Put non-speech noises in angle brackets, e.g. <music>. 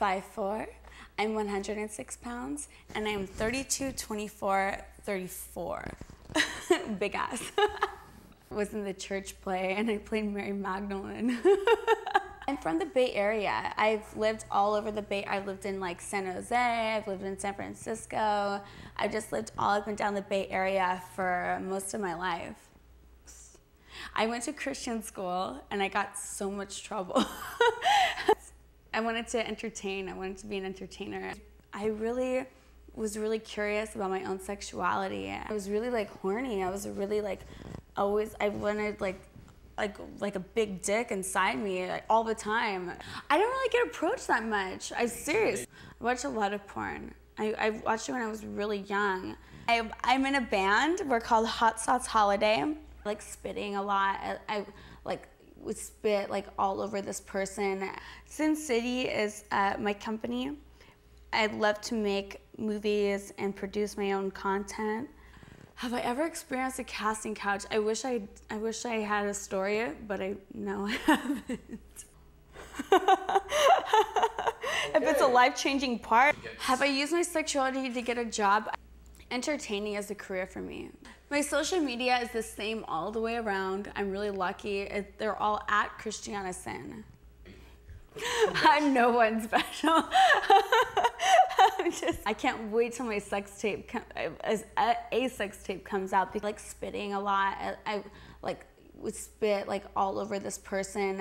5'4". I'm 106 pounds, and I'm 32, 24, 34. <laughs> Big ass. <laughs> was in the church play, and I played Mary Magdalene. <laughs> I'm from the Bay Area. I've lived all over the Bay. I've lived in like San Jose. I've lived in San Francisco. I've just lived all up and down the Bay Area for most of my life. I went to Christian school and I got so much trouble. I wanted to entertain. I wanted to be an entertainer. I really was really curious about my own sexuality. I was really like horny. I was really like always I wanted like like like a big dick inside me like, all the time. I don't really get approached that much. I'm serious. I watch a lot of porn. I, I watched it when I was really young. I, I'm in a band. We're called Hot Sauce Holiday. I like spitting a lot. I, I like would spit like all over this person. Sin City is uh, my company. I love to make movies and produce my own content. Have I ever experienced a casting couch? I wish I, I wish I had a story, but I no, <laughs> I haven't. <laughs> if it's a life-changing part, have I used my sexuality to get a job? Entertaining is a career for me. My social media is the same all the way around. I'm really lucky. It, they're all at Christiana Cinn. <laughs> I'm no one special. <laughs> Just, I can't wait till my sex tape, uh, as a, a sex tape comes out. Like spitting a lot. I, I like would spit like all over this person.